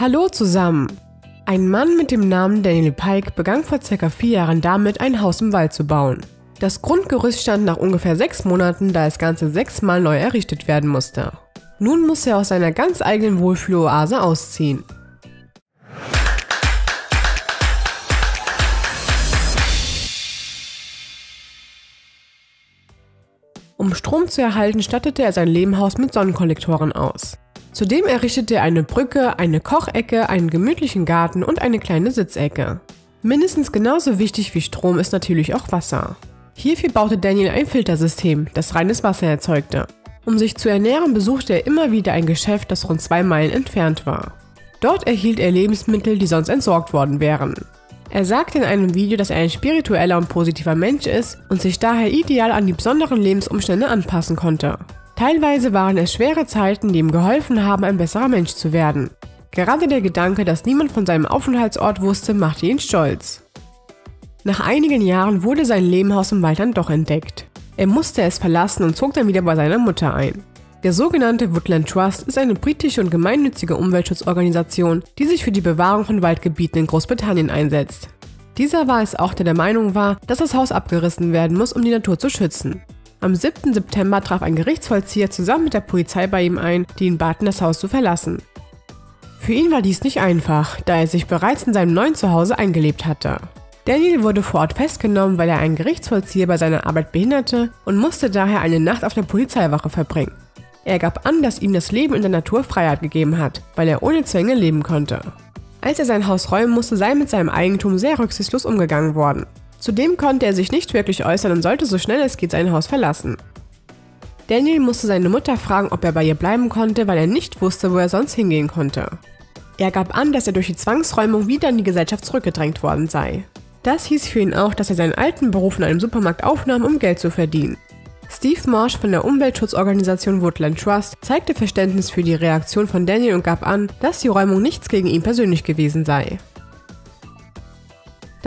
Hallo zusammen! Ein Mann mit dem Namen Daniel Pike begann vor ca. vier Jahren damit, ein Haus im Wald zu bauen. Das Grundgerüst stand nach ungefähr sechs Monaten, da das Ganze sechsmal neu errichtet werden musste. Nun muss er aus seiner ganz eigenen Wohlfühloase ausziehen. Um Strom zu erhalten, stattete er sein Lehmhaus mit Sonnenkollektoren aus. Zudem errichtete er eine Brücke, eine Kochecke, einen gemütlichen Garten und eine kleine Sitzecke. Mindestens genauso wichtig wie Strom ist natürlich auch Wasser. Hierfür baute Daniel ein Filtersystem, das reines Wasser erzeugte. Um sich zu ernähren, besuchte er immer wieder ein Geschäft, das rund zwei Meilen entfernt war. Dort erhielt er Lebensmittel, die sonst entsorgt worden wären. Er sagte in einem Video, dass er ein spiritueller und positiver Mensch ist und sich daher ideal an die besonderen Lebensumstände anpassen konnte. Teilweise waren es schwere Zeiten, die ihm geholfen haben, ein besserer Mensch zu werden. Gerade der Gedanke, dass niemand von seinem Aufenthaltsort wusste, machte ihn stolz. Nach einigen Jahren wurde sein Lehmhaus im Wald dann doch entdeckt. Er musste es verlassen und zog dann wieder bei seiner Mutter ein. Der sogenannte Woodland Trust ist eine britische und gemeinnützige Umweltschutzorganisation, die sich für die Bewahrung von Waldgebieten in Großbritannien einsetzt. Dieser war es auch, der der Meinung war, dass das Haus abgerissen werden muss, um die Natur zu schützen. Am 7. September traf ein Gerichtsvollzieher zusammen mit der Polizei bei ihm ein, die ihn baten, das Haus zu verlassen. Für ihn war dies nicht einfach, da er sich bereits in seinem neuen Zuhause eingelebt hatte. Daniel wurde vor Ort festgenommen, weil er einen Gerichtsvollzieher bei seiner Arbeit behinderte und musste daher eine Nacht auf der Polizeiwache verbringen. Er gab an, dass ihm das Leben in der Natur Freiheit gegeben hat, weil er ohne Zwänge leben konnte. Als er sein Haus räumen musste, sei mit seinem Eigentum sehr rücksichtslos umgegangen worden. Zudem konnte er sich nicht wirklich äußern und sollte so schnell es geht sein Haus verlassen. Daniel musste seine Mutter fragen, ob er bei ihr bleiben konnte, weil er nicht wusste, wo er sonst hingehen konnte. Er gab an, dass er durch die Zwangsräumung wieder in die Gesellschaft zurückgedrängt worden sei. Das hieß für ihn auch, dass er seinen alten Beruf in einem Supermarkt aufnahm, um Geld zu verdienen. Steve Marsh von der Umweltschutzorganisation Woodland Trust zeigte Verständnis für die Reaktion von Daniel und gab an, dass die Räumung nichts gegen ihn persönlich gewesen sei.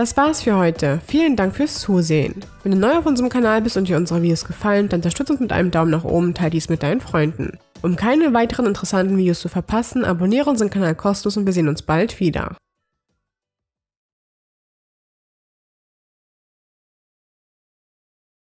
Das war's für heute. Vielen Dank fürs Zusehen. Wenn du neu auf unserem Kanal bist und dir unsere Videos gefallen, dann unterstütze uns mit einem Daumen nach oben und teile dies mit deinen Freunden. Um keine weiteren interessanten Videos zu verpassen, abonniere unseren Kanal kostenlos und wir sehen uns bald wieder.